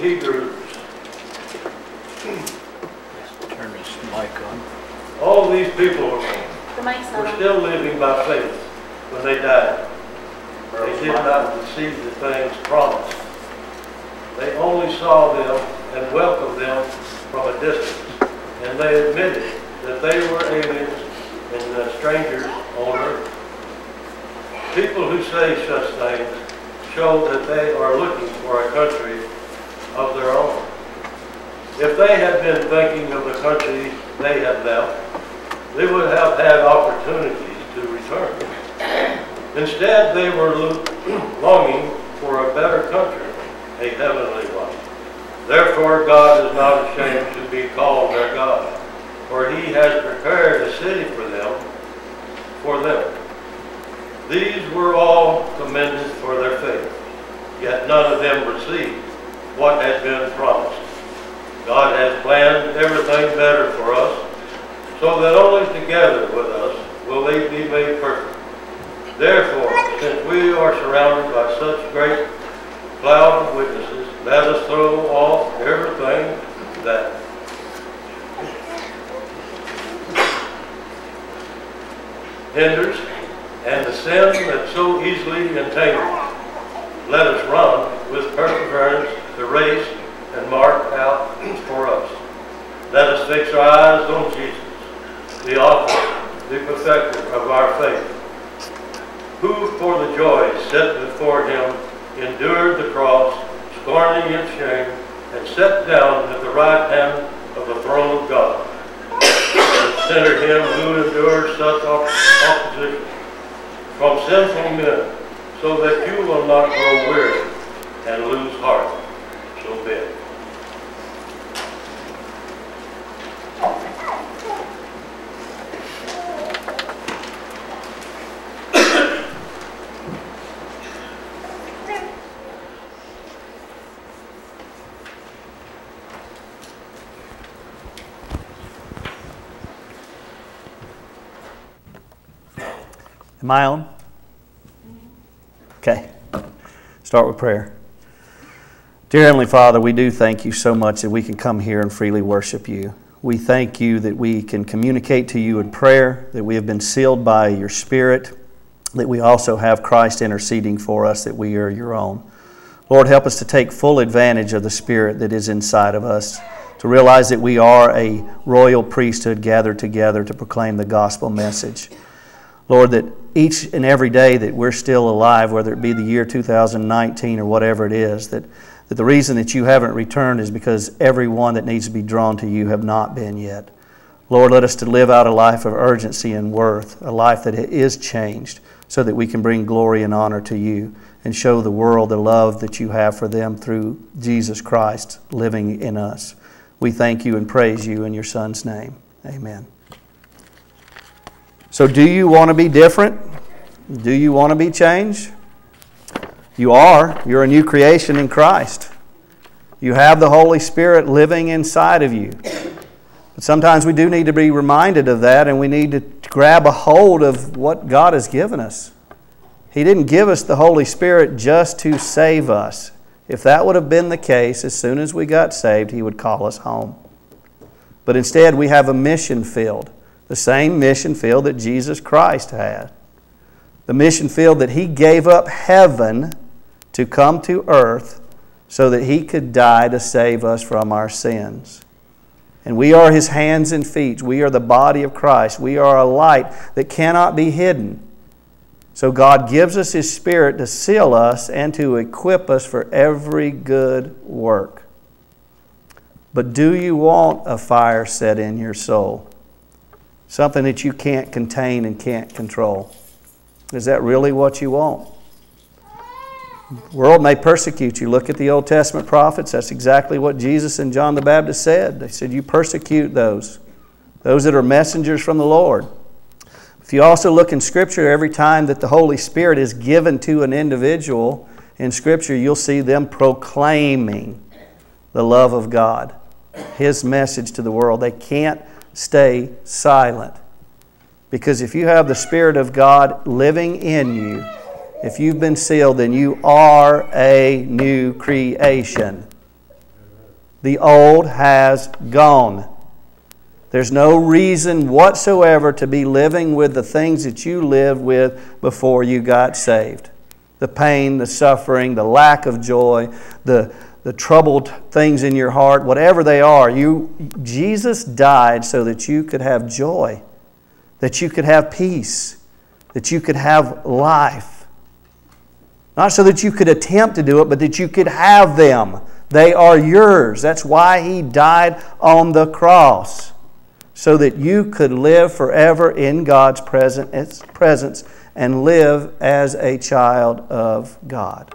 Hebrews. Turn this mic on. All these people were The were still living by faith when they died. They did not receive the things promised. They only saw them and welcomed them from a distance. And they admitted that they were aliens and uh, strangers on earth. People who say such things show that they are looking for a country of their own. If they had been thinking of the country they had left, they would have had opportunities to return. Instead, they were lo- longing for a better country, a heavenly one. Therefore, God is not ashamed to be called their God, for he has prepared a city for them, for them. These were all commended for their faith, yet none of them received what has been promised. God has planned everything better for us, so that only together with us will they be made perfect. Therefore, since we are surrounded by such great cloud of witnesses, let us throw off everything that hinders and the sin that so easily entangles. Let us run with perseverance race and marked out for us. Let us fix our eyes on Jesus, the author, the perfecter of our faith, who for the joy set before him endured the cross, scorning its shame, and sat down at the right hand of the throne of God. Consider him who endured such op- opposition from sinful men, so that you will not grow weary and lose heart. So be it. Am I on? Mm-hmm. Okay. Start with prayer. Dear Heavenly Father, we do thank you so much that we can come here and freely worship you. We thank you that we can communicate to you in prayer, that we have been sealed by your Spirit, that we also have Christ interceding for us, that we are your own. Lord, help us to take full advantage of the Spirit that is inside of us, to realize that we are a royal priesthood gathered together to proclaim the gospel message. Lord, that each and every day that we're still alive, whether it be the year 2019 or whatever it is, that, that the reason that you haven't returned is because everyone that needs to be drawn to you have not been yet. Lord, let us to live out a life of urgency and worth, a life that is changed, so that we can bring glory and honor to you and show the world the love that you have for them through Jesus Christ living in us. We thank you and praise you in your Son's name. Amen. So, do you want to be different? Do you want to be changed? You are. You're a new creation in Christ. You have the Holy Spirit living inside of you. But sometimes we do need to be reminded of that and we need to grab a hold of what God has given us. He didn't give us the Holy Spirit just to save us. If that would have been the case, as soon as we got saved, He would call us home. But instead, we have a mission field, the same mission field that Jesus Christ had. The mission field that He gave up heaven to come to earth so that He could die to save us from our sins. And we are His hands and feet. We are the body of Christ. We are a light that cannot be hidden. So God gives us His Spirit to seal us and to equip us for every good work. But do you want a fire set in your soul? Something that you can't contain and can't control. Is that really what you want? World may persecute you. Look at the Old Testament prophets. That's exactly what Jesus and John the Baptist said. They said, You persecute those, those that are messengers from the Lord. If you also look in Scripture, every time that the Holy Spirit is given to an individual in Scripture, you'll see them proclaiming the love of God, His message to the world. They can't stay silent. Because if you have the Spirit of God living in you, if you've been sealed, then you are a new creation. The old has gone. There's no reason whatsoever to be living with the things that you lived with before you got saved. The pain, the suffering, the lack of joy, the, the troubled things in your heart, whatever they are, you, Jesus died so that you could have joy, that you could have peace, that you could have life. Not so that you could attempt to do it, but that you could have them. They are yours. That's why He died on the cross so that you could live forever in God's presence and live as a child of God.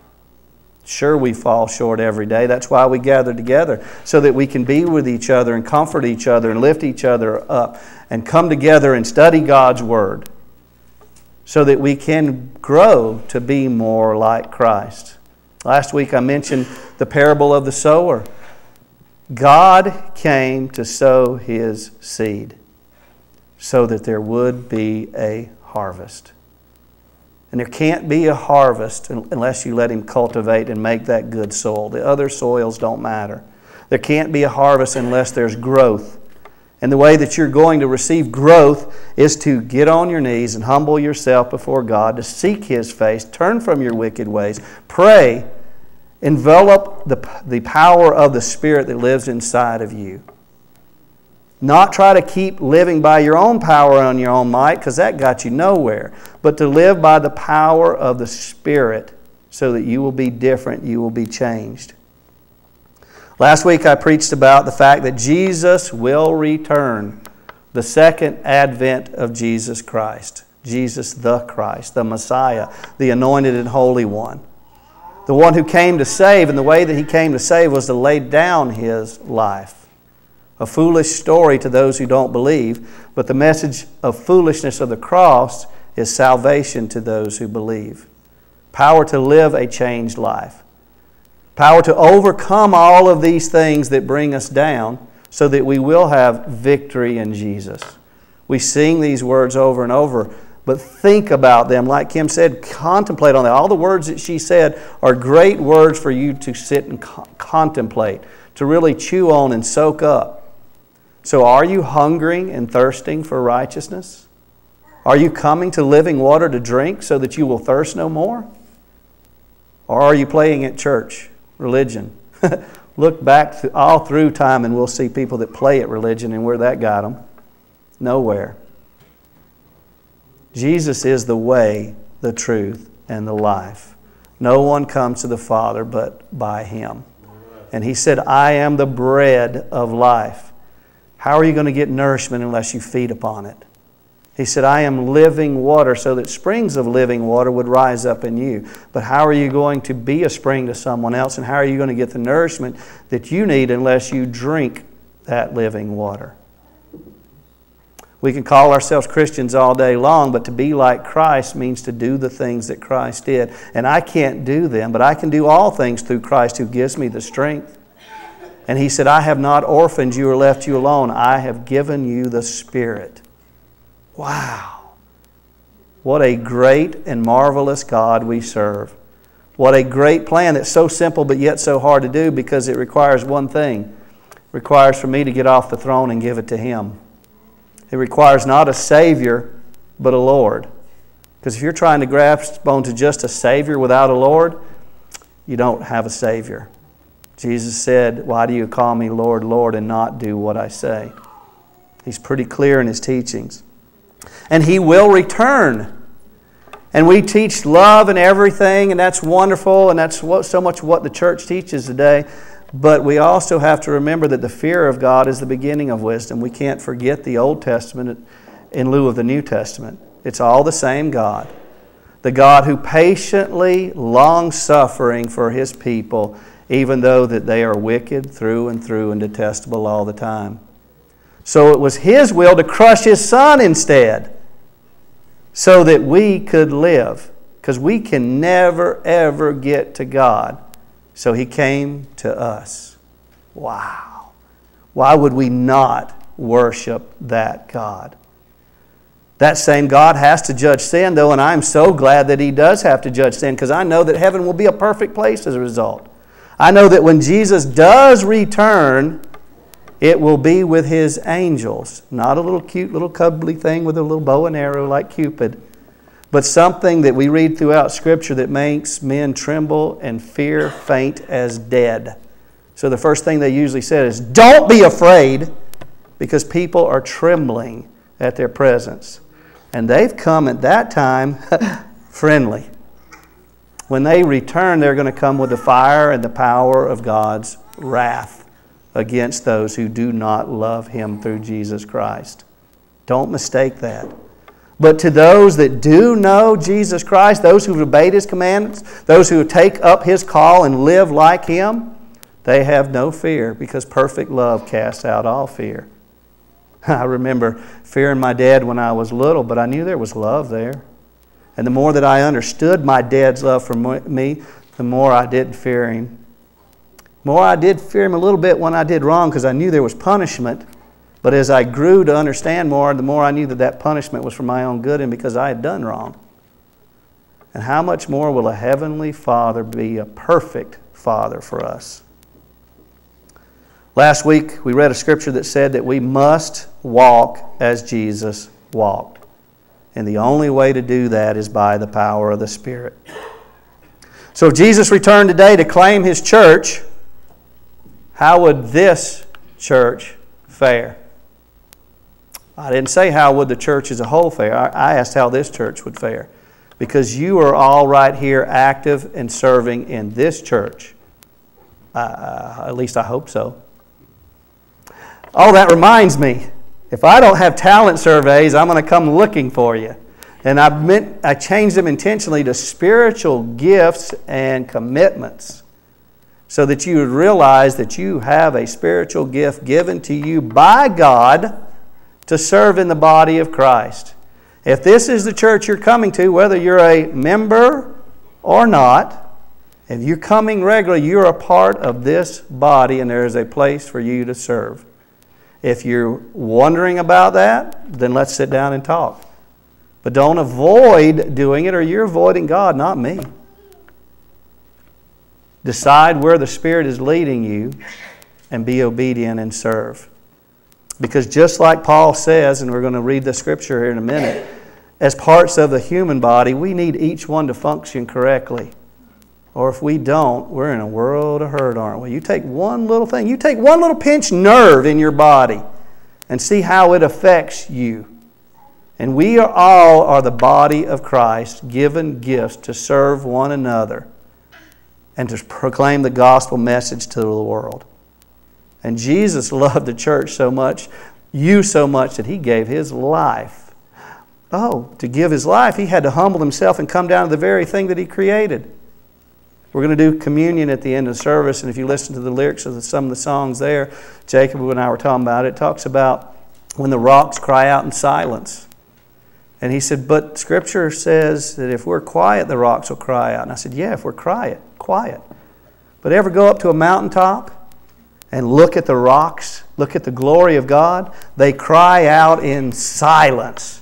Sure, we fall short every day. That's why we gather together, so that we can be with each other and comfort each other and lift each other up and come together and study God's Word, so that we can grow to be more like Christ. Last week I mentioned the parable of the sower. God came to sow his seed so that there would be a harvest. And there can't be a harvest unless you let him cultivate and make that good soil. The other soils don't matter. There can't be a harvest unless there's growth. And the way that you're going to receive growth is to get on your knees and humble yourself before God, to seek His face, turn from your wicked ways, pray, Envelop the, the power of the Spirit that lives inside of you. Not try to keep living by your own power and your own might, because that got you nowhere, but to live by the power of the Spirit so that you will be different, you will be changed. Last week I preached about the fact that Jesus will return, the second advent of Jesus Christ. Jesus the Christ, the Messiah, the anointed and holy one the one who came to save, and the way that he came to save was to lay down his life. A foolish story to those who don't believe, but the message of foolishness of the cross is salvation to those who believe. Power to live a changed life. Power to overcome all of these things that bring us down so that we will have victory in Jesus. We sing these words over and over but think about them. Like Kim said, contemplate on them. All the words that she said are great words for you to sit and co- contemplate, to really chew on and soak up. So, are you hungering and thirsting for righteousness? Are you coming to living water to drink so that you will thirst no more? Or are you playing at church, religion? Look back all through time and we'll see people that play at religion and where that got them. Nowhere. Jesus is the way, the truth, and the life. No one comes to the Father but by Him. And He said, I am the bread of life. How are you going to get nourishment unless you feed upon it? He said, I am living water, so that springs of living water would rise up in you. But how are you going to be a spring to someone else? And how are you going to get the nourishment that you need unless you drink that living water? We can call ourselves Christians all day long, but to be like Christ means to do the things that Christ did. And I can't do them, but I can do all things through Christ who gives me the strength. And he said, I have not orphaned you or left you alone. I have given you the Spirit. Wow. What a great and marvelous God we serve. What a great plan that's so simple but yet so hard to do because it requires one thing. It requires for me to get off the throne and give it to Him. It requires not a Savior, but a Lord. Because if you're trying to grasp onto just a Savior without a Lord, you don't have a Savior. Jesus said, Why do you call me Lord, Lord, and not do what I say? He's pretty clear in his teachings. And he will return. And we teach love and everything, and that's wonderful, and that's what, so much what the church teaches today. But we also have to remember that the fear of God is the beginning of wisdom. We can't forget the Old Testament in lieu of the New Testament. It's all the same God. The God who patiently, long suffering for his people, even though that they are wicked through and through and detestable all the time. So it was his will to crush his son instead, so that we could live. Because we can never, ever get to God so he came to us. Wow. Why would we not worship that God? That same God has to judge sin, though, and I'm so glad that He does have to judge sin because I know that heaven will be a perfect place as a result. I know that when Jesus does return, it will be with his angels. Not a little cute little cuddly thing with a little bow and arrow like Cupid, but something that we read throughout Scripture that makes men tremble and fear faint as dead. So the first thing they usually said is, Don't be afraid, because people are trembling at their presence. And they've come at that time friendly. When they return, they're going to come with the fire and the power of God's wrath against those who do not love Him through Jesus Christ. Don't mistake that. But to those that do know Jesus Christ, those who've obeyed His commandments, those who take up His call and live like Him, they have no fear because perfect love casts out all fear. I remember fearing my dad when I was little, but I knew there was love there. And the more that I understood my dad's love for me, the more I didn't fear him. More I did fear him a little bit when I did wrong because I knew there was punishment. But as I grew to understand more, the more I knew that that punishment was for my own good and because I had done wrong. And how much more will a heavenly Father be a perfect Father for us? Last week, we read a scripture that said that we must walk as Jesus walked. And the only way to do that is by the power of the Spirit. So if Jesus returned today to claim his church, how would this church fare? I didn't say how would the church as a whole fare. I asked how this church would fare. Because you are all right here active and serving in this church. Uh, at least I hope so. Oh, that reminds me. If I don't have talent surveys, I'm going to come looking for you. And I, meant, I changed them intentionally to spiritual gifts and commitments so that you would realize that you have a spiritual gift given to you by God to serve in the body of Christ. If this is the church you're coming to, whether you're a member or not, if you're coming regularly, you're a part of this body and there is a place for you to serve. If you're wondering about that, then let's sit down and talk. But don't avoid doing it, or you're avoiding God, not me. Decide where the Spirit is leading you and be obedient and serve. Because just like Paul says, and we're going to read the scripture here in a minute, as parts of the human body, we need each one to function correctly. Or if we don't, we're in a world of hurt, aren't we? You take one little thing, you take one little pinched nerve in your body and see how it affects you. And we are all are the body of Christ, given gifts to serve one another and to proclaim the gospel message to the world. And Jesus loved the church so much, you so much, that he gave his life. Oh, to give his life, he had to humble himself and come down to the very thing that he created. We're going to do communion at the end of the service, and if you listen to the lyrics of the, some of the songs there, Jacob and I were talking about it, it talks about when the rocks cry out in silence. And he said, But Scripture says that if we're quiet, the rocks will cry out. And I said, Yeah, if we're quiet, quiet. But ever go up to a mountaintop and look at the rocks, look at the glory of God? They cry out in silence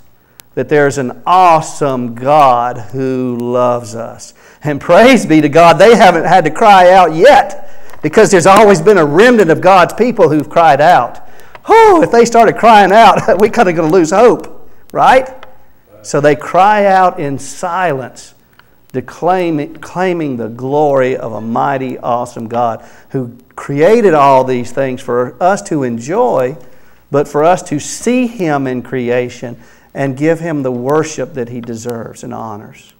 that there's an awesome God who loves us. And praise be to God, they haven't had to cry out yet because there's always been a remnant of God's people who've cried out. Oh, if they started crying out, we're kind of going to lose hope, right? So they cry out in silence, claiming the glory of a mighty, awesome God who created all these things for us to enjoy, but for us to see Him in creation and give Him the worship that He deserves and honors.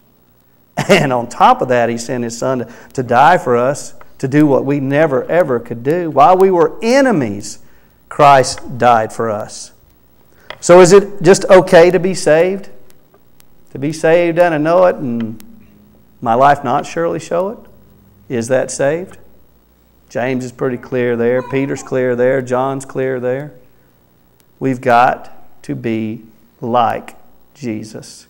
And on top of that, he sent his son to, to die for us, to do what we never, ever could do. While we were enemies, Christ died for us. So is it just okay to be saved? To be saved and to know it and my life not surely show it? Is that saved? James is pretty clear there. Peter's clear there. John's clear there. We've got to be like Jesus.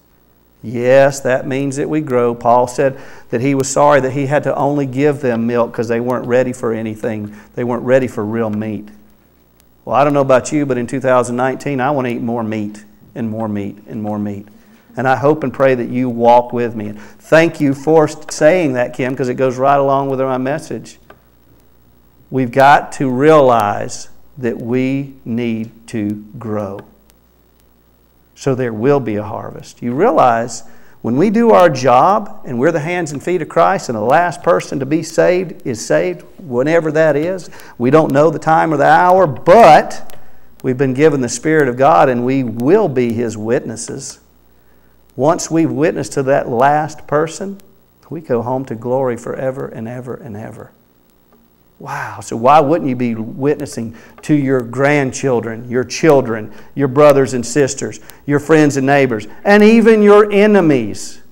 Yes, that means that we grow. Paul said that he was sorry that he had to only give them milk because they weren't ready for anything. They weren't ready for real meat. Well, I don't know about you, but in 2019, I want to eat more meat and more meat and more meat. And I hope and pray that you walk with me. And Thank you for saying that, Kim, because it goes right along with my message. we've got to realize that we need to grow. So there will be a harvest. You realize when we do our job and we're the hands and feet of Christ, and the last person to be saved is saved, whenever that is, we don't know the time or the hour, but we've been given the Spirit of God and we will be His witnesses. Once we've witnessed to that last person, we go home to glory forever and ever and ever. Wow. So, why wouldn't you be witnessing to your grandchildren, your children, your brothers and sisters, your friends and neighbors, and even your enemies?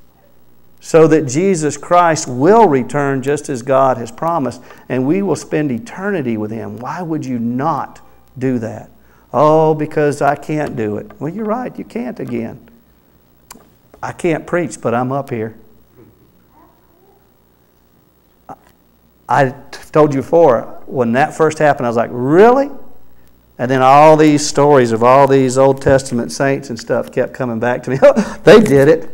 So that Jesus Christ will return just as God has promised, and we will spend eternity with Him. Why would you not do that? Oh, because I can't do it. Well, you're right, you can't again. I can't preach, but I'm up here. I told you before, when that first happened, I was like, really? And then all these stories of all these Old Testament saints and stuff kept coming back to me. they did it.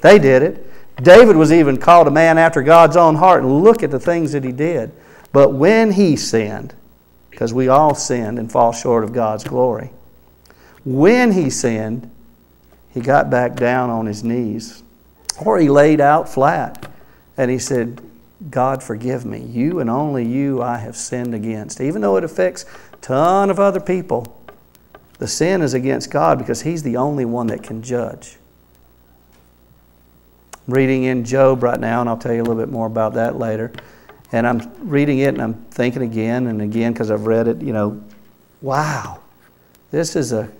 They did it. David was even called a man after God's own heart, and look at the things that he did. But when he sinned, because we all sinned and fall short of God's glory, when he sinned, he got back down on his knees, or he laid out flat, and he said, God forgive me. You and only you I have sinned against. Even though it affects a ton of other people, the sin is against God because He's the only one that can judge. I'm reading in Job right now, and I'll tell you a little bit more about that later. And I'm reading it and I'm thinking again and again because I've read it, you know, wow, this is a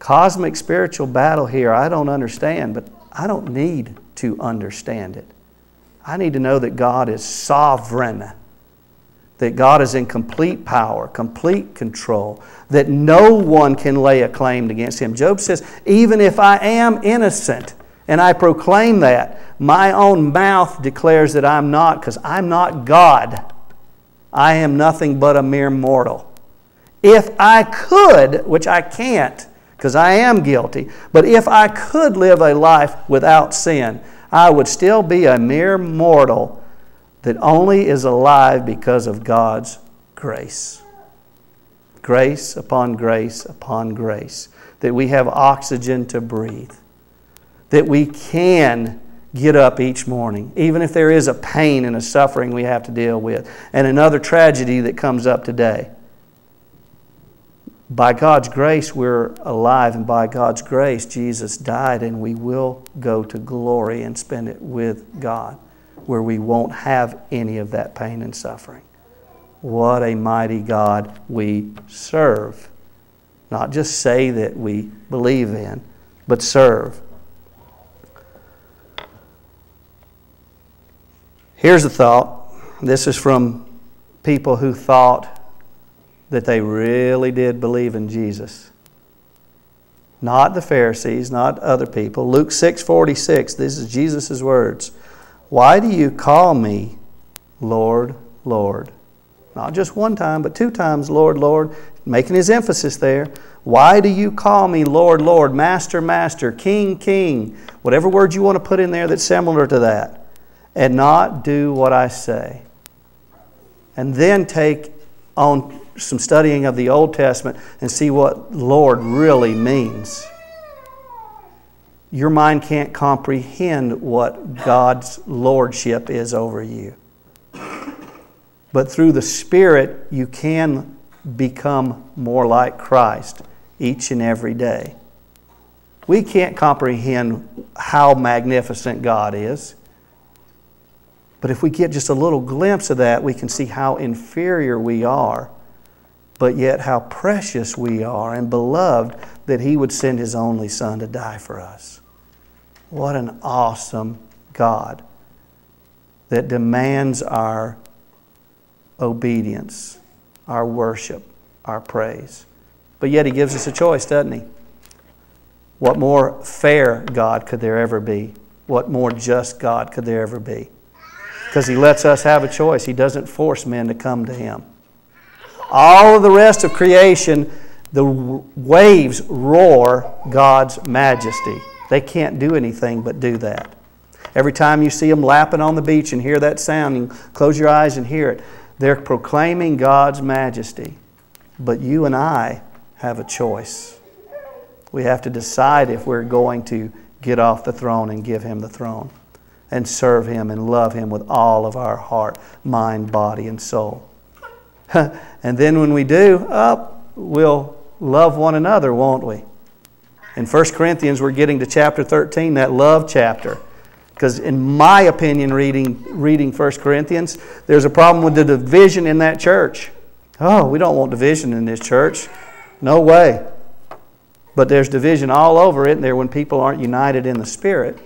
cosmic spiritual battle here I don't understand, but I don't need to understand it. I need to know that God is sovereign, that God is in complete power, complete control, that no one can lay a claim against him. Job says, Even if I am innocent, and I proclaim that, my own mouth declares that I'm not, because I'm not God. I am nothing but a mere mortal. If I could, which I can't, because I am guilty, but if I could live a life without sin, I would still be a mere mortal that only is alive because of God's grace. Grace upon grace upon grace. That we have oxygen to breathe. That we can get up each morning, even if there is a pain and a suffering we have to deal with, and another tragedy that comes up today by God's grace, we're alive, and by God's grace, Jesus died, and we will go to glory and spend it with God, where we won't have any of that pain and suffering. What a mighty God we serve. Not just say that we believe in, but serve. Here's a thought. This is from people who thought that they really did believe in Jesus. Not the Pharisees, not other people. Luke 6:46, this is Jesus' words. Why do you call me Lord, Lord? Not just one time, but two times, Lord, Lord, making his emphasis there. Why do you call me Lord, Lord, Master, Master, King, King, whatever word you want to put in there that's similar to that, and not do what I say? And then take on some studying of the Old Testament and see what Lord really means. Your mind can't comprehend what God's lordship is over you. But through the Spirit, you can become more like Christ each and every day. We can't comprehend how magnificent God is. But if we get just a little glimpse of that, we can see how inferior we are but yet how precious we are and beloved that He would send His only Son to die for us. What an awesome God that demands our obedience, our worship, our praise. But yet He gives us a choice, doesn't He? What more fair God could there ever be? What more just God could there ever be? Because He lets us have a choice. He doesn't force men to come to Him. All of the rest of creation, the waves roar God's majesty. They can't do anything but do that. Every time you see them lapping on the beach and hear that sound, you close your eyes and hear it. They're proclaiming God's majesty. But you and I have a choice. We have to decide if we're going to get off the throne and give Him the throne and serve Him and love Him with all of our heart, mind, body, and soul. and then when we do, oh, we'll love one another, won't we? In 1 Corinthians, we're getting to chapter 13, that love chapter. Because in my opinion, reading, reading 1 Corinthians, there's a problem with the division in that church. Oh, we don't want division in this church. No way. But there's division all over it there when people aren't united in the Spirit.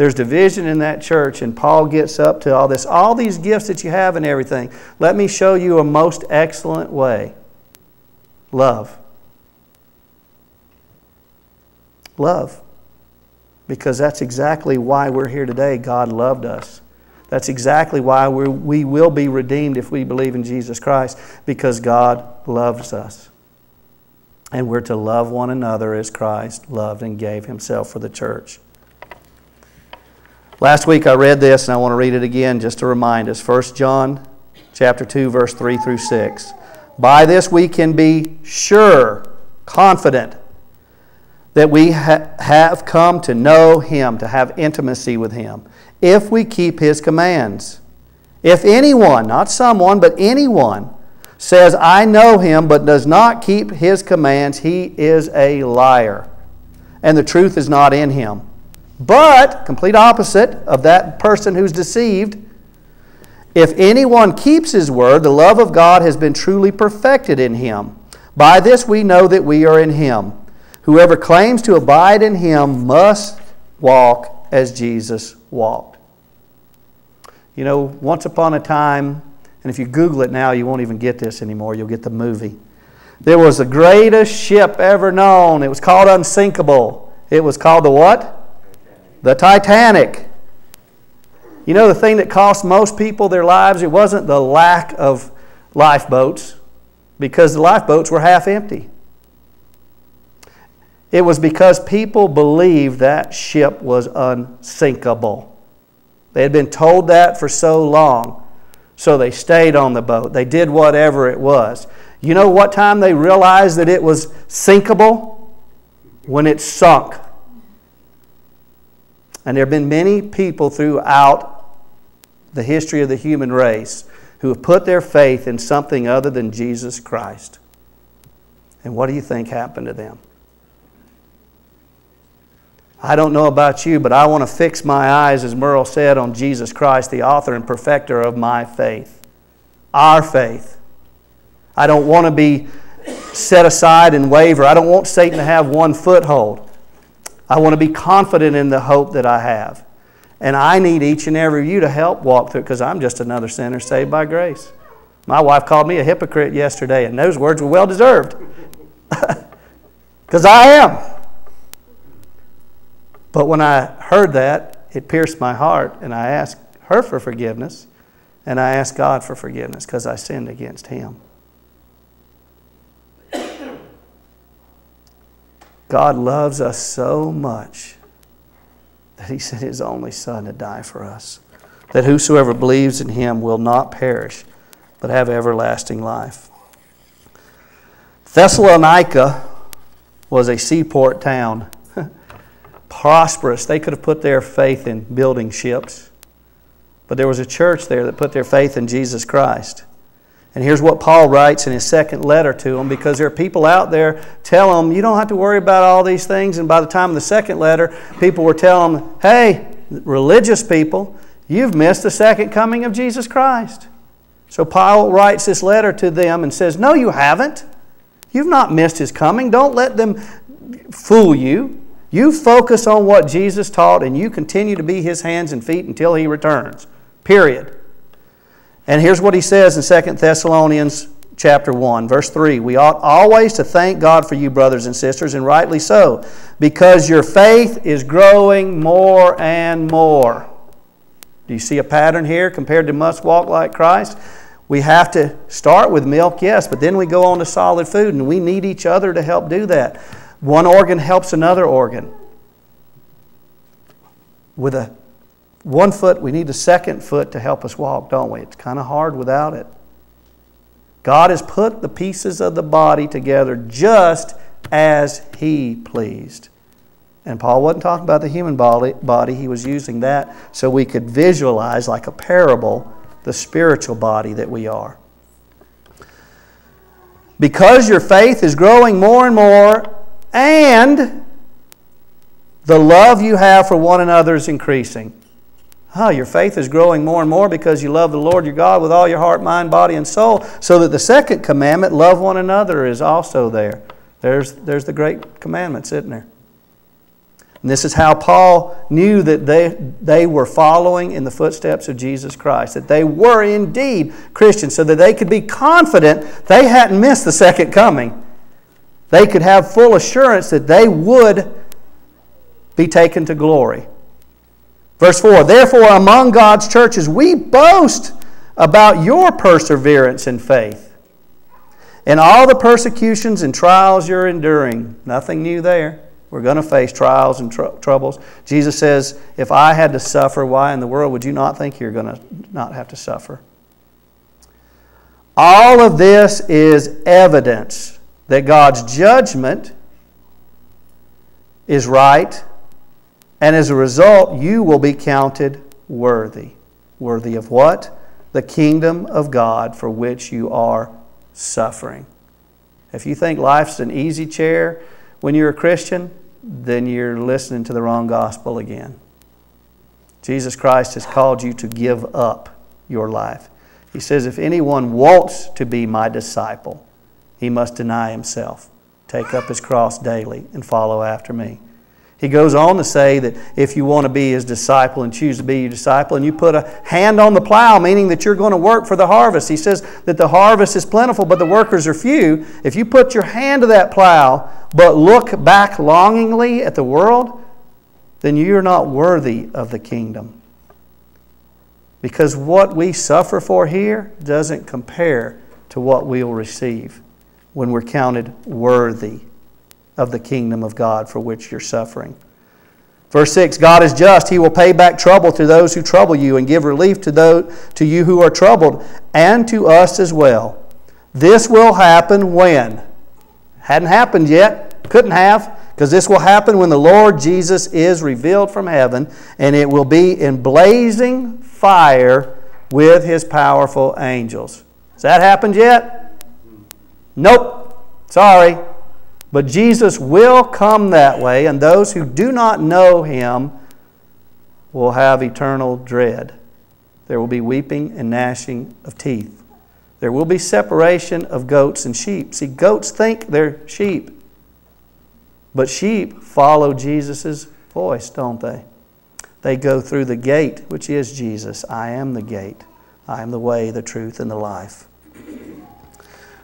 There's division in that church, and Paul gets up to all this, all these gifts that you have and everything. Let me show you a most excellent way love. Love. Because that's exactly why we're here today. God loved us. That's exactly why we we will be redeemed if we believe in Jesus Christ, because God loves us. And we're to love one another as Christ loved and gave himself for the church. Last week I read this and I want to read it again just to remind us. 1 John chapter 2 verse 3 through 6. By this we can be sure, confident that we ha- have come to know him, to have intimacy with him, if we keep his commands. If anyone, not someone, but anyone says, I know him, but does not keep his commands, he is a liar, and the truth is not in him. But, complete opposite of that person who's deceived, if anyone keeps his word, the love of God has been truly perfected in him. By this we know that we are in him. Whoever claims to abide in him must walk as Jesus walked. You know, once upon a time, and if you Google it now, you won't even get this anymore. You'll get the movie. There was the greatest ship ever known. It was called Unsinkable. It was called the what? The Titanic. You know the thing that cost most people their lives? It wasn't the lack of lifeboats, because the lifeboats were half empty. It was because people believed that ship was unsinkable. They had been told that for so long. So they stayed on the boat. They did whatever it was. You know what time they realized that it was sinkable? When it sunk. And there have been many people throughout the history of the human race who have put their faith in something other than Jesus Christ. And what do you think happened to them? I don't know about you, but I want to fix my eyes, as Merle said, on Jesus Christ, the author and perfecter of my faith. Our faith. I don't want to be set aside and waver. I don't want Satan to have one foothold. I want to be confident in the hope that I have. And I need each and every of you to help walk through it because I'm just another sinner saved by grace. My wife called me a hypocrite yesterday, and those words were well deserved. Because I am. But when I heard that, it pierced my heart, and I asked her for forgiveness, and I asked God for forgiveness because I sinned against Him. God loves us so much that He sent His only Son to die for us, that whosoever believes in Him will not perish, but have everlasting life. Thessalonica was a seaport town prosperous. They could have put their faith in building ships. But there was a church there that put their faith in Jesus Christ. And here's what Paul writes in his second letter to them because there are people out there tell them, you don't have to worry about all these things. And by the time of the second letter, people were telling them, hey, religious people, you've missed the second coming of Jesus Christ. So Paul writes this letter to them and says, no, you haven't. You've not missed his coming. Don't let them fool you. You focus on what Jesus taught and you continue to be his hands and feet until he returns. Period. And here's what he says in 2 Thessalonians chapter 1, verse 3. We ought always to thank God for you, brothers and sisters, and rightly so, because your faith is growing more and more. Do you see a pattern here compared to must walk like Christ? We have to start with milk, yes, but then we go on to solid food, and we need each other to help do that. One organ helps another organ. With a one foot, we need a second foot to help us walk, don't we? It's kind of hard without it. God has put the pieces of the body together just as He pleased. And Paul wasn't talking about the human body, body, he was using that so we could visualize, like a parable, the spiritual body that we are. Because your faith is growing more and more, and the love you have for one another is increasing. Oh, your faith is growing more and more because you love the Lord your God with all your heart, mind, body, and soul. So that the second commandment, love one another, is also there. There's, there's the great commandments, isn't there? And this is how Paul knew that they, they were following in the footsteps of Jesus Christ, that they were indeed Christians, so that they could be confident they hadn't missed the second coming. They could have full assurance that they would be taken to glory. Verse 4 Therefore, among God's churches, we boast about your perseverance in faith. In all the persecutions and trials you're enduring, nothing new there. We're going to face trials and tr- troubles. Jesus says, If I had to suffer, why in the world would you not think you're going to not have to suffer? All of this is evidence that God's judgment is right, and as a result, you will be counted worthy. Worthy of what? The kingdom of God for which you are suffering. If you think life's an easy chair when you're a Christian, then you're listening to the wrong gospel again. Jesus Christ has called you to give up your life. He says, If anyone wants to be my disciple, he must deny himself, take up his cross daily, and follow after me. He goes on to say that if you want to be his disciple and choose to be your disciple, and you put a hand on the plow, meaning that you're going to work for the harvest. He says that the harvest is plentiful, but the workers are few. If you put your hand to that plow, but look back longingly at the world, then you're not worthy of the kingdom. Because what we suffer for here doesn't compare to what we'll receive when we're counted worthy of the kingdom of God for which you're suffering. Verse 6 God is just. He will pay back trouble to those who trouble you and give relief to, those, to you who are troubled and to us as well. This will happen when? Hadn't happened yet. Couldn't have. Because this will happen when the Lord Jesus is revealed from heaven, and it will be in blazing fire with his powerful angels. Has that happened yet? Nope. Sorry. But Jesus will come that way, and those who do not know him will have eternal dread. There will be weeping and gnashing of teeth. There will be separation of goats and sheep. See, goats think they're sheep, but sheep follow Jesus' voice, don't they? They go through the gate, which is Jesus. I am the gate. I am the way, the truth, and the life.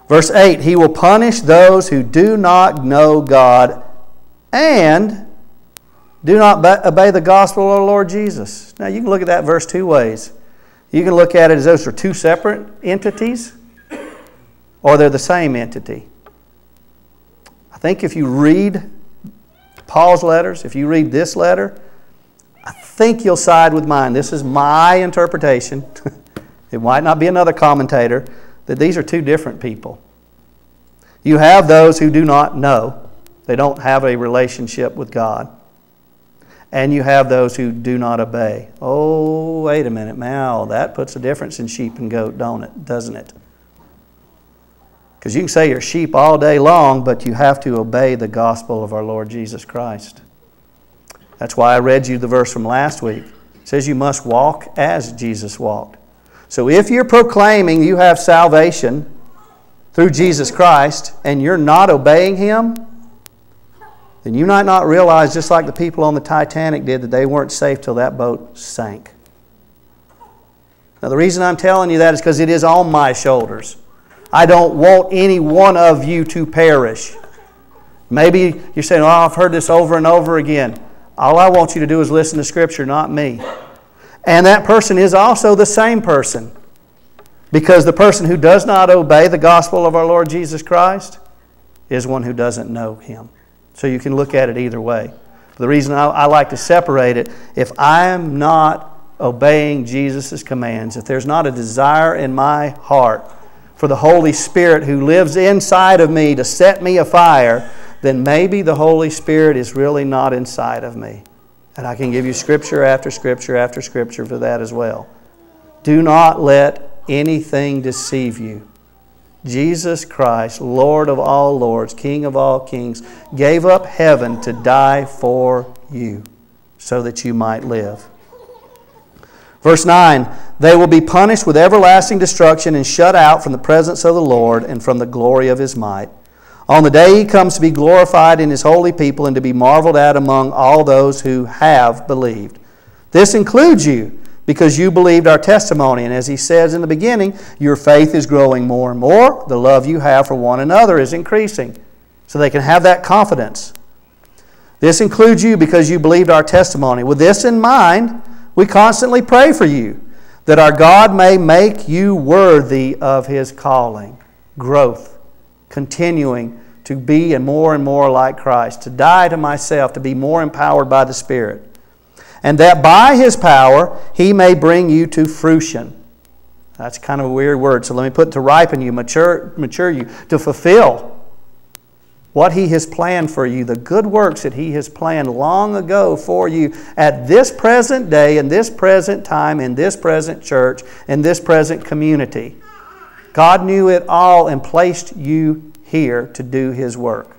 Verse 8 He will punish those who do not know God and do not obey the gospel of the Lord Jesus. Now, you can look at that verse two ways. You can look at it as those are two separate entities, or they're the same entity. I think if you read Paul's letters, if you read this letter, I think you'll side with mine. This is my interpretation. it might not be another commentator, that these are two different people. You have those who do not know, they don't have a relationship with God. And you have those who do not obey. Oh, wait a minute, now that puts a difference in sheep and goat, don't it? Doesn't it? Because you can say you're sheep all day long, but you have to obey the gospel of our Lord Jesus Christ. That's why I read you the verse from last week. It says you must walk as Jesus walked. So if you're proclaiming you have salvation through Jesus Christ and you're not obeying Him, then you might not realize, just like the people on the Titanic did, that they weren't safe till that boat sank. Now, the reason I'm telling you that is because it is on my shoulders. I don't want any one of you to perish. Maybe you're saying, Oh, I've heard this over and over again. All I want you to do is listen to Scripture, not me. And that person is also the same person. Because the person who does not obey the gospel of our Lord Jesus Christ is one who doesn't know Him. So you can look at it either way. The reason I, I like to separate it, if I am not obeying Jesus' commands, if there's not a desire in my heart for the Holy Spirit who lives inside of me to set me afire, then maybe the Holy Spirit is really not inside of me. And I can give you scripture after scripture after scripture for that as well. Do not let anything deceive you. Jesus Christ, Lord of all lords, King of all kings, gave up heaven to die for you so that you might live. Verse 9 They will be punished with everlasting destruction and shut out from the presence of the Lord and from the glory of his might. On the day he comes to be glorified in his holy people and to be marveled at among all those who have believed. This includes you because you believed our testimony. And as he says in the beginning, your faith is growing more and more. The love you have for one another is increasing. So they can have that confidence. This includes you because you believed our testimony. With this in mind, we constantly pray for you that our God may make you worthy of his calling, growth, continuing to be and more and more like Christ, to die to myself, to be more empowered by the Spirit and that by his power he may bring you to fruition. That's kind of a weird word, so let me put to ripen you, mature, mature you, to fulfill what he has planned for you, the good works that he has planned long ago for you at this present day, in this present time, in this present church, in this present community. God knew it all and placed you here to do his work.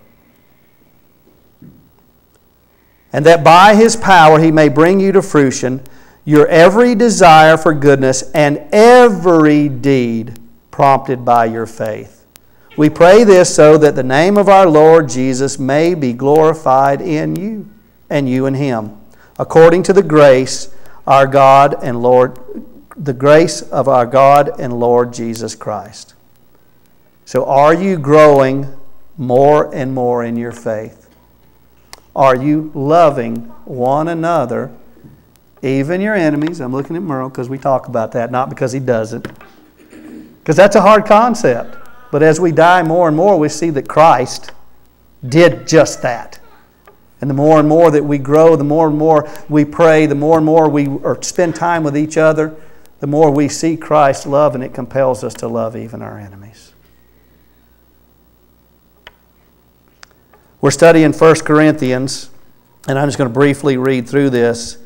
and that by his power he may bring you to fruition your every desire for goodness and every deed prompted by your faith. We pray this so that the name of our Lord Jesus may be glorified in you and you in him, according to the grace our God and Lord the grace of our God and Lord Jesus Christ. So are you growing more and more in your faith? Are you loving one another, even your enemies? I'm looking at Merle because we talk about that, not because he doesn't. Because that's a hard concept. But as we die more and more, we see that Christ did just that. And the more and more that we grow, the more and more we pray, the more and more we spend time with each other, the more we see Christ's love, and it compels us to love even our enemies. We're studying 1 Corinthians, and I'm just going to briefly read through this,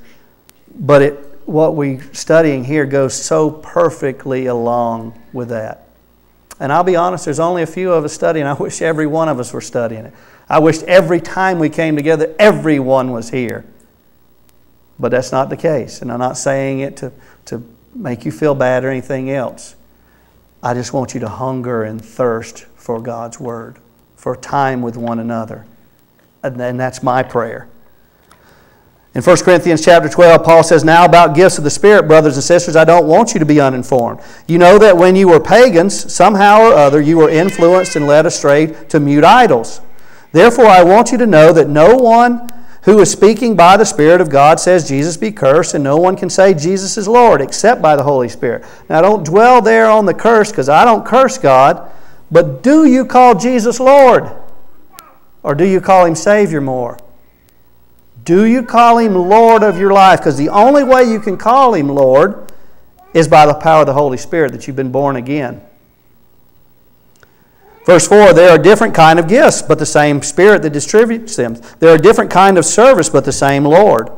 but it, what we're studying here goes so perfectly along with that. And I'll be honest, there's only a few of us studying. I wish every one of us were studying it. I wish every time we came together, everyone was here. But that's not the case. And I'm not saying it to, to make you feel bad or anything else. I just want you to hunger and thirst for God's Word for time with one another. And that's my prayer. In 1 Corinthians chapter 12, Paul says, Now about gifts of the Spirit, brothers and sisters, I don't want you to be uninformed. You know that when you were pagans, somehow or other, you were influenced and led astray to mute idols. Therefore, I want you to know that no one who is speaking by the Spirit of God says Jesus be cursed, and no one can say Jesus is Lord except by the Holy Spirit. Now, don't dwell there on the curse because I don't curse God. But do you call Jesus Lord? Or do you call him Savior more? Do you call him Lord of your life? Because the only way you can call him Lord is by the power of the Holy Spirit that you've been born again. Verse 4 There are different kind of gifts, but the same Spirit that distributes them. There are different kind of service, but the same Lord.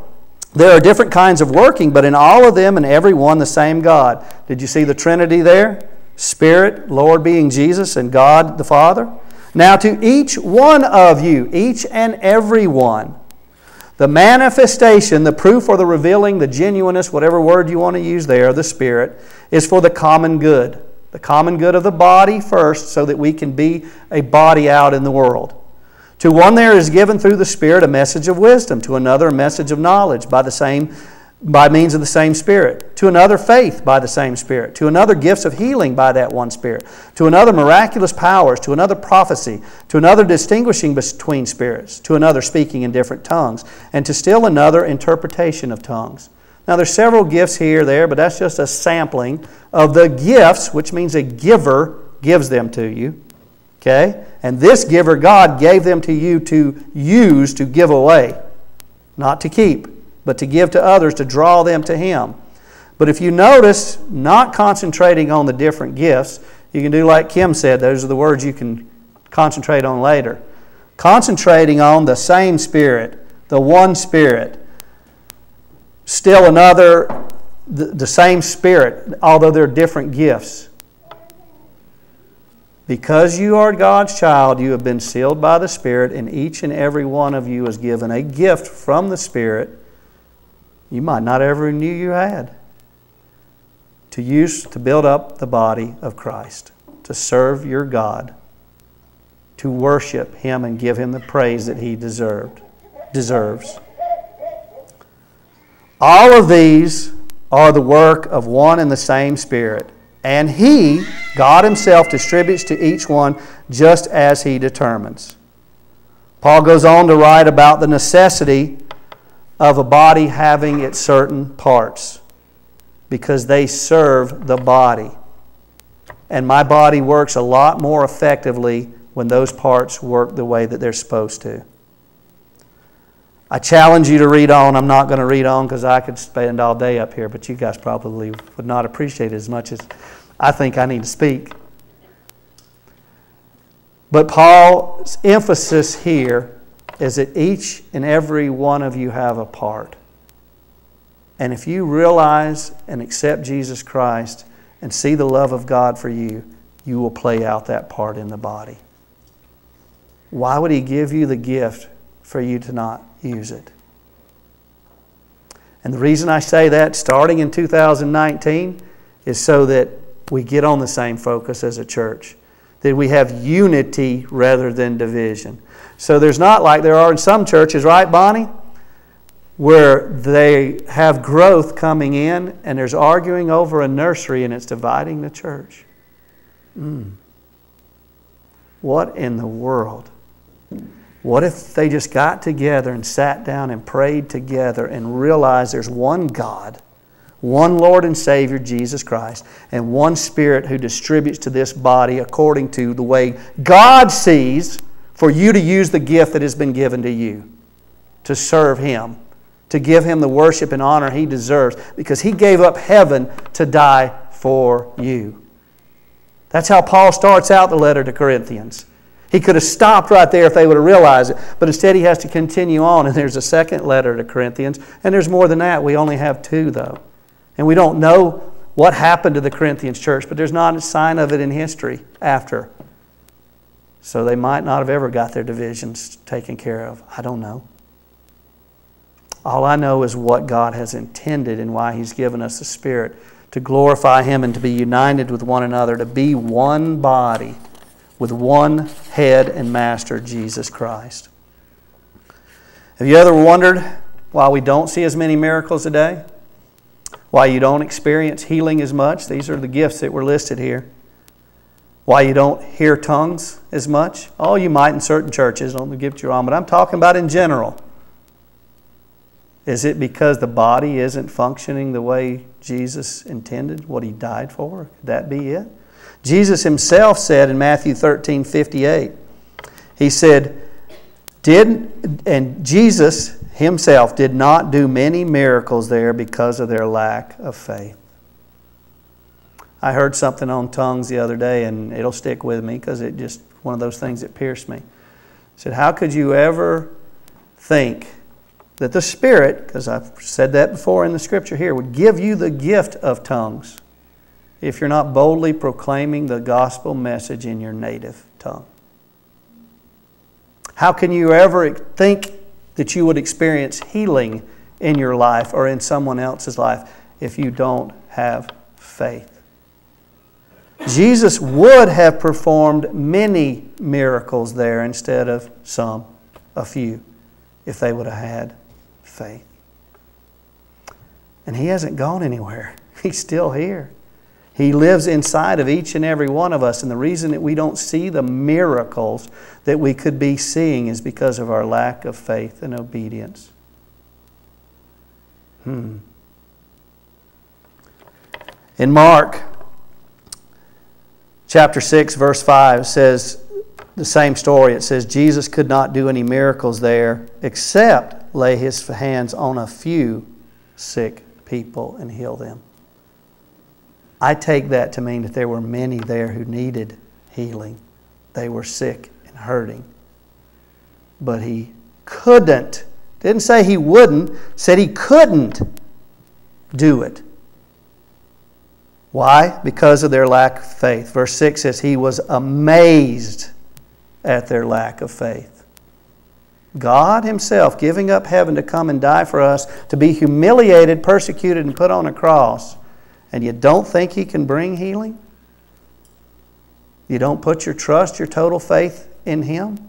There are different kinds of working, but in all of them and every one the same God. Did you see the Trinity there? Spirit, Lord being Jesus, and God the Father. Now, to each one of you, each and every one, the manifestation, the proof or the revealing, the genuineness, whatever word you want to use there, the Spirit, is for the common good. The common good of the body first, so that we can be a body out in the world. To one there is given through the Spirit a message of wisdom, to another a message of knowledge by the same by means of the same Spirit, to another faith by the same Spirit, to another gifts of healing by that one Spirit, to another miraculous powers, to another prophecy, to another distinguishing between spirits, to another speaking in different tongues, and to still another interpretation of tongues. Now there's several gifts here there, but that's just a sampling of the gifts, which means a giver gives them to you. Okay? And this giver, God, gave them to you to use to give away, not to keep but to give to others to draw them to Him. But if you notice, not concentrating on the different gifts, you can do like Kim said, those are the words you can concentrate on later. Concentrating on the same Spirit, the one Spirit, still another, the, the same Spirit, although they're different gifts. Because you are God's child, you have been sealed by the Spirit, and each and every one of you is given a gift from the Spirit you might not ever knew you had to use to build up the body of Christ, to serve your God, to worship Him and give Him the praise that He deserved, deserves. All of these are the work of one and the same Spirit. And He, God Himself, distributes to each one just as He determines. Paul goes on to write about the necessity of a body having its certain parts because they serve the body. And my body works a lot more effectively when those parts work the way that they're supposed to. I challenge you to read on. I'm not going to read on because I could spend all day up here, but you guys probably would not appreciate it as much as I think I need to speak. But Paul's emphasis here is that each and every one of you have a part. And if you realize and accept Jesus Christ and see the love of God for you, you will play out that part in the body. Why would He give you the gift for you to not use it. And the reason I say that starting in 2019 is so that we get on the same focus as a church, that we have unity rather than division. So there's not like there are in some churches, right, Bonnie? Where they have growth coming in and there's arguing over a nursery and it's dividing the church. Mm. What in the world? What if they just got together and sat down and prayed together and realized there's one God, one Lord and Savior, Jesus Christ, and one Spirit who distributes to this body according to the way God sees for you to use the gift that has been given to you to serve Him, to give Him the worship and honor He deserves because He gave up heaven to die for you. That's how Paul starts out the letter to Corinthians. He could have stopped right there if they would have realized it, but instead he has to continue on. And there's a second letter to Corinthians, and there's more than that. We only have two, though. And we don't know what happened to the Corinthians church, but there's not a sign of it in history after. So they might not have ever got their divisions taken care of. I don't know. All I know is what God has intended and why He's given us the Spirit to glorify Him and to be united with one another, to be one body with one head and master, Jesus Christ. Have you ever wondered why we don't see as many miracles today? Why you don't experience healing as much? These are the gifts that were listed here. Why you don't hear tongues as much? Oh, you might in certain churches, don't get you wrong, but I'm talking about in general. Is it because the body isn't functioning the way Jesus intended, what he died for? Could that be it? Jesus himself said in Matthew 13 58, He said, did, and Jesus himself did not do many miracles there because of their lack of faith. I heard something on tongues the other day, and it'll stick with me because it just one of those things that pierced me. Said, How could you ever think that the Spirit, because I've said that before in the scripture here, would give you the gift of tongues? If you're not boldly proclaiming the gospel message in your native tongue? How can you ever think that you would experience healing in your life or in someone else's life if you don't have faith? Jesus would have performed many miracles there instead of some, a few, if they would have had faith. And He hasn't gone anywhere, He's still here. He lives inside of each and every one of us. And the reason that we don't see the miracles that we could be seeing is because of our lack of faith and obedience. Hmm. In Mark chapter 6, verse 5, says the same story. It says Jesus could not do any miracles there except lay his hands on a few sick people and heal them. I take that to mean that there were many there who needed healing. They were sick and hurting. But he couldn't, didn't say he wouldn't, said he couldn't do it. Why? Because of their lack of faith. Verse 6 says, He was amazed at their lack of faith. God Himself giving up heaven to come and die for us, to be humiliated, persecuted, and put on a cross and you don't think He can bring healing? You don't put your trust, your total faith in Him?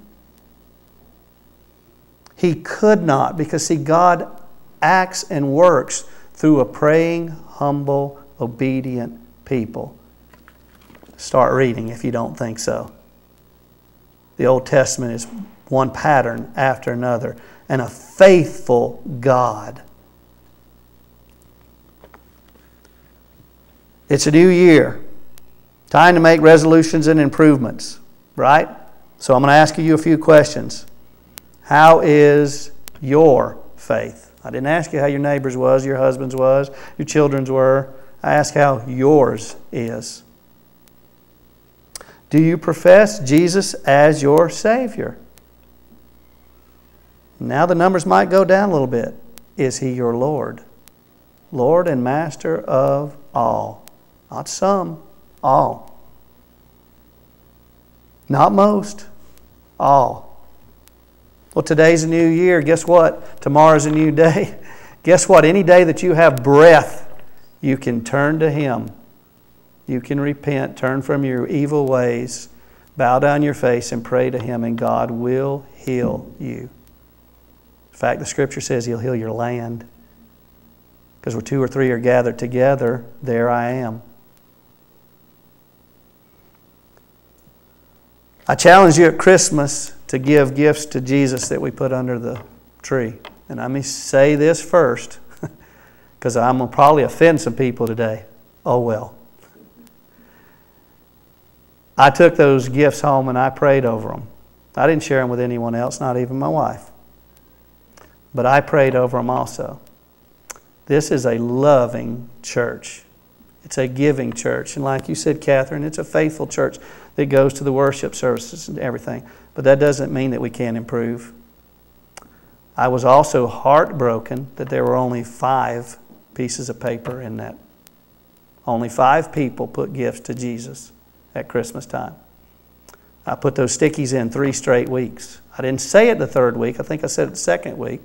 He could not, because see, God acts and works through a praying, humble, obedient people. Start reading if you don't think so. The Old Testament is one pattern after another, and a faithful God It's a new year. Time to make resolutions and improvements, right? So I'm going to ask you a few questions. How is your faith? I didn't ask you how your neighbor's was, your husband's was, your children's were. I ask how yours is. Do you profess Jesus as your Savior? Now the numbers might go down a little bit. Is He your Lord? Lord and Master of all. Not some, all. Not most, all. Well, today's a new year. Guess what? Tomorrow's a new day. Guess what? Any day that you have breath, you can turn to Him. You can repent, turn from your evil ways, bow down your face, and pray to Him, and God will heal you. In fact, the Scripture says He'll heal your land. Because where two or three are gathered together, there I am. I challenge you at Christmas to give gifts to Jesus that we put under the tree. And let me say this first, because I'm going to probably offend some people today. Oh well. I took those gifts home and I prayed over them. I didn't share them with anyone else, not even my wife. But I prayed over them also. This is a loving church. It's a giving church. And like you said, Catherine, it's a faithful church that goes to the worship services and everything. But that doesn't mean that we can't improve. I was also heartbroken that there were only five pieces of paper in that. Only five people put gifts to Jesus at Christmas time. I put those stickies in three straight weeks. I didn't say it the third week. I think I said it the second week.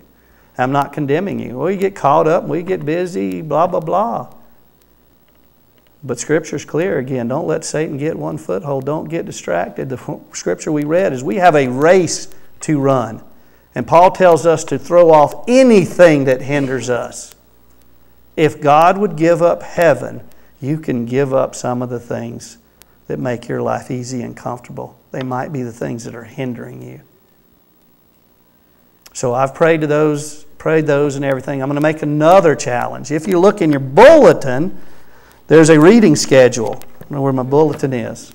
I'm not condemning you. Well, you get caught up, we get busy, blah, blah, blah. But Scripture's clear again. Don't let Satan get one foothold. Don't get distracted. The Scripture we read is we have a race to run. And Paul tells us to throw off anything that hinders us. If God would give up heaven, you can give up some of the things that make your life easy and comfortable. They might be the things that are hindering you. So I've prayed to those, prayed those and everything. I'm going to make another challenge. If you look in your bulletin, there's a reading schedule. I don't know where my bulletin is.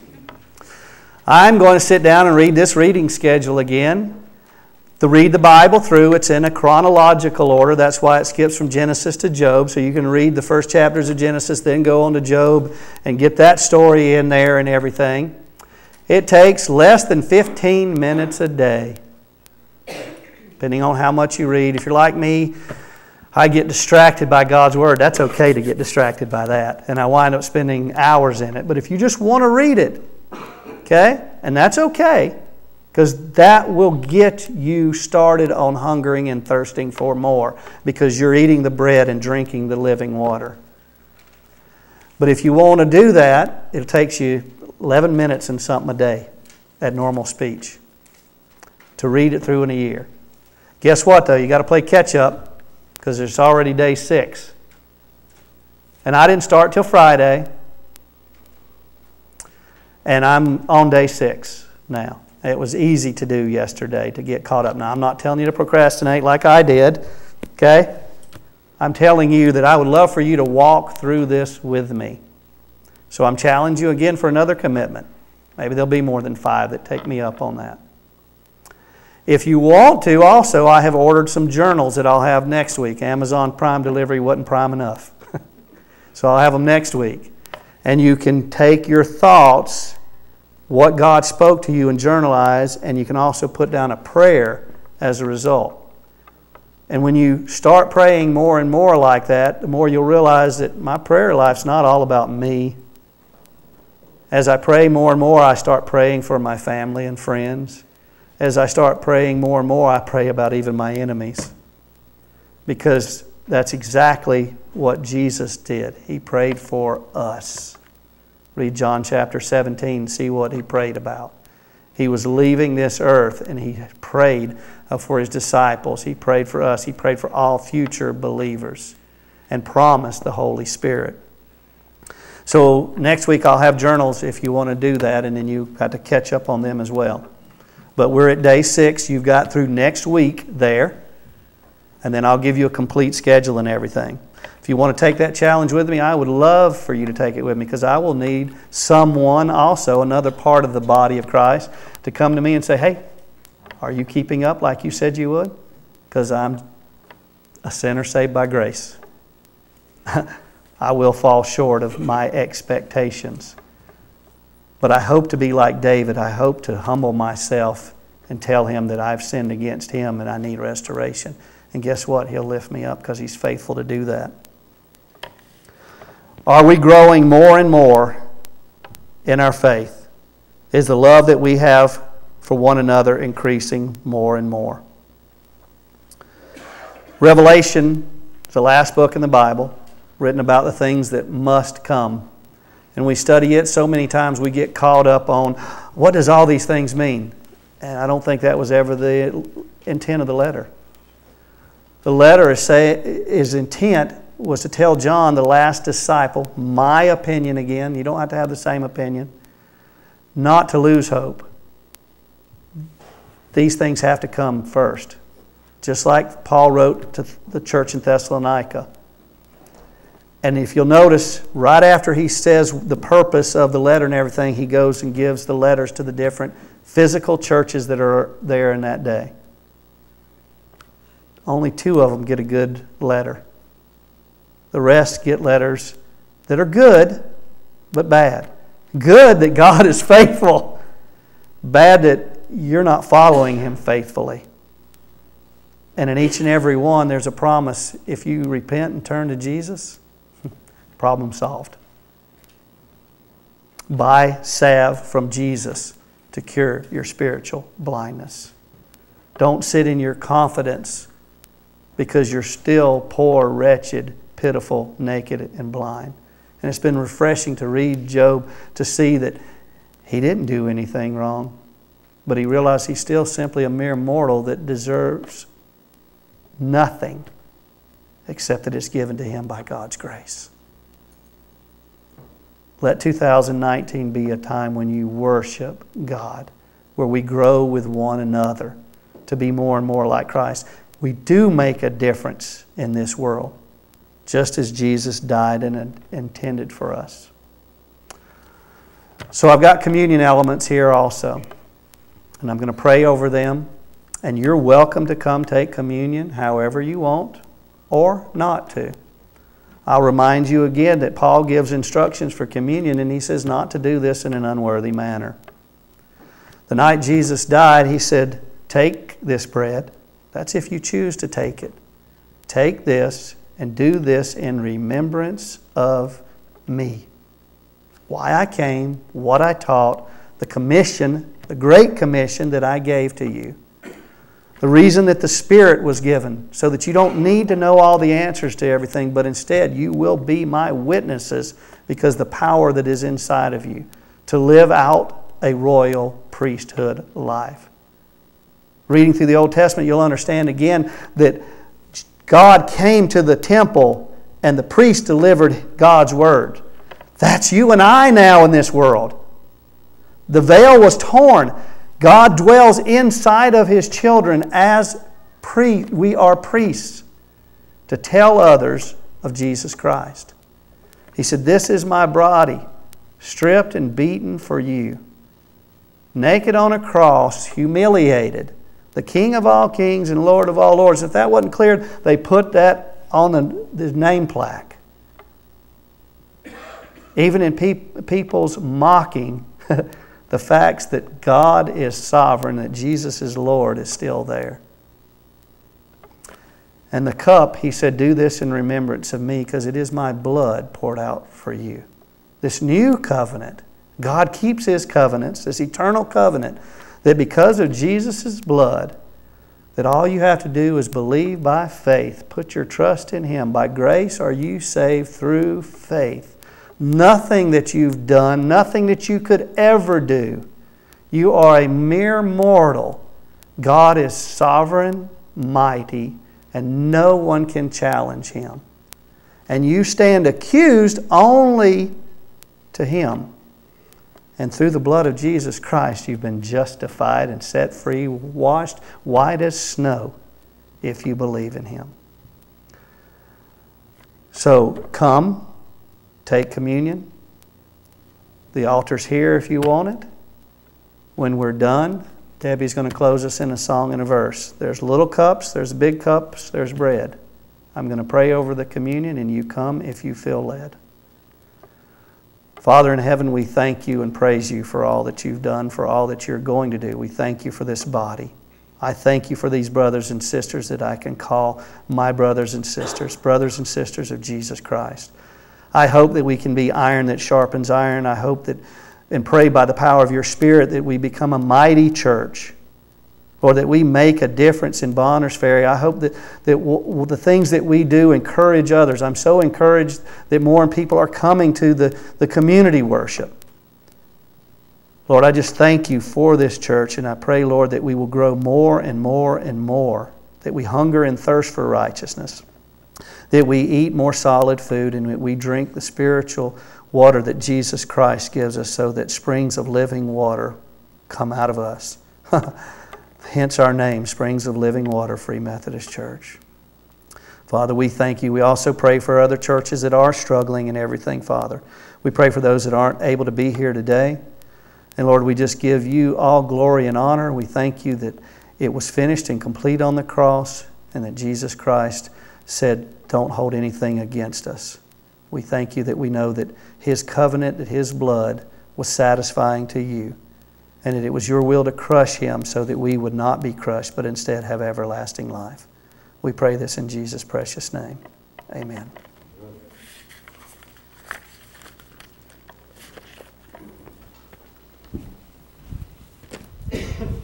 I'm going to sit down and read this reading schedule again. To read the Bible through, it's in a chronological order. That's why it skips from Genesis to Job. So you can read the first chapters of Genesis, then go on to Job and get that story in there and everything. It takes less than 15 minutes a day, depending on how much you read. If you're like me, I get distracted by God's Word. That's okay to get distracted by that. And I wind up spending hours in it. But if you just want to read it, okay, and that's okay, because that will get you started on hungering and thirsting for more because you're eating the bread and drinking the living water. But if you want to do that, it takes you 11 minutes and something a day at normal speech to read it through in a year. Guess what, though? You got to play catch up because it's already day six. And I didn't start till Friday. And I'm on day six now. It was easy to do yesterday to get caught up. Now, I'm not telling you to procrastinate like I did, okay? I'm telling you that I would love for you to walk through this with me. So I'm challenging you again for another commitment. Maybe there'll be more than five that take me up on that. If you want to, also, I have ordered some journals that I'll have next week. Amazon Prime delivery wasn't prime enough. so I'll have them next week. And you can take your thoughts, what God spoke to you, and journalize, and you can also put down a prayer as a result. And when you start praying more and more like that, the more you'll realize that my prayer life's not all about me. As I pray more and more, I start praying for my family and friends. As I start praying more and more, I pray about even my enemies. Because that's exactly what Jesus did. He prayed for us. Read John chapter 17, see what he prayed about. He was leaving this earth and he prayed uh, for his disciples. He prayed for us. He prayed for all future believers and promised the Holy Spirit. So next week I'll have journals if you want to do that, and then you've got to catch up on them as well. But we're at day six. You've got through next week there, and then I'll give you a complete schedule and everything. If you want to take that challenge with me, I would love for you to take it with me because I will need someone also, another part of the body of Christ, to come to me and say, hey, are you keeping up like you said you would? Because I'm a sinner saved by grace. I will fall short of my expectations. But I hope to be like David. I hope to humble myself and tell him that I've sinned against him and I need restoration. And guess what? He'll lift me up because he's faithful to do that. Are we growing more and more in our faith? Is the love that we have for one another increasing more and more? Revelation is the last book in the Bible written about the things that must come. And we study it so many times we get caught up on what does all these things mean? And I don't think that was ever the intent of the letter. The letter is say, his intent was to tell John, the last disciple, my opinion again, you don't have to have the same opinion, not to lose hope. These things have to come first. Just like Paul wrote to the church in Thessalonica. And if you'll notice, right after he says the purpose of the letter and everything, he goes and gives the letters to the different physical churches that are there in that day. Only two of them get a good letter. The rest get letters that are good, but bad. Good that God is faithful, bad that you're not following Him faithfully. And in each and every one, there's a promise if you repent and turn to Jesus, problem solved. Buy salve from Jesus to cure your spiritual blindness. Don't sit in your confidence because you're still poor, wretched, pitiful, naked, and blind. And it's been refreshing to read Job to see that he didn't do anything wrong, but he realized he's still simply a mere mortal that deserves nothing except that it's given to him by God's grace. Let 2019 be a time when you worship God, where we grow with one another to be more and more like Christ. We do make a difference in this world just as Jesus died and intended for us. So I've got communion elements here also, and I'm going to pray over them. And you're welcome to come take communion however you want or not to. I'll remind you again that Paul gives instructions for communion, and he says not to do this in an unworthy manner. The night Jesus died, he said, Take this bread. That's if you choose to take it. Take this and do this in remembrance of me. Why I came, what I taught, the commission, the great commission that I gave to you. The reason that the Spirit was given, so that you don't need to know all the answers to everything, but instead you will be my witnesses because the power that is inside of you to live out a royal priesthood life. Reading through the Old Testament, you'll understand again that God came to the temple and the priest delivered God's word. That's you and I now in this world. The veil was torn. God dwells inside of his children as pre- we are priests to tell others of Jesus Christ. He said, This is my body, stripped and beaten for you, naked on a cross, humiliated the King of all kings and Lord of all lords. If that wasn't clear, they put that on the, the name plaque. even in pe- people's mocking, the facts that God is sovereign, that Jesus is Lord, is still there. And the cup, he said, Do this in remembrance of me, because it is my blood poured out for you. This new covenant, God keeps his covenants, this eternal covenant, that because of Jesus' blood, that all you have to do is believe by faith, put your trust in him. By grace are you saved through faith. Nothing that you've done, nothing that you could ever do. You are a mere mortal. God is sovereign, mighty, and no one can challenge him. And you stand accused only to him. And through the blood of Jesus Christ, you've been justified and set free, washed white as snow, if you believe in him. So come take communion. The altar's here if you want it. When we're done, Debbie's going to close us in a song and a verse. There's little cups, there's big cups, there's bread. I'm going to pray over the communion, and you come if you feel led. Father in heaven, we thank you and praise you for all that you've done, for all that you're going to do. We thank you for this body. I thank you for these brothers and sisters that I can call my brothers and sisters, brothers and sisters of Jesus Christ. I hope that we can be iron that sharpens iron. I hope that and pray by the power of your Spirit that we become a mighty church or that we make a difference in Bonners Ferry. I hope that, that w- the things that we do encourage others. I'm so encouraged that more and people are coming to the, the community worship. Lord, I just thank you for this church, and I pray, Lord, that we will grow more and more and more, that we hunger and thirst for righteousness that we eat more solid food and that we drink the spiritual water that Jesus Christ gives us so that springs of living water come out of us. Hence our name, Springs of Living Water, Free Methodist Church. Father, we thank you. We also pray for other churches that are struggling in everything, Father. We pray for those that aren't able to be here today. And Lord, we just give you all glory and honor. We thank you that it was finished and complete on the cross and that Jesus Christ said, Don't hold anything against us. We thank you that we know that His covenant, that His blood was satisfying to you, and that it was your will to crush Him so that we would not be crushed, but instead have everlasting life. We pray this in Jesus' precious name. Amen.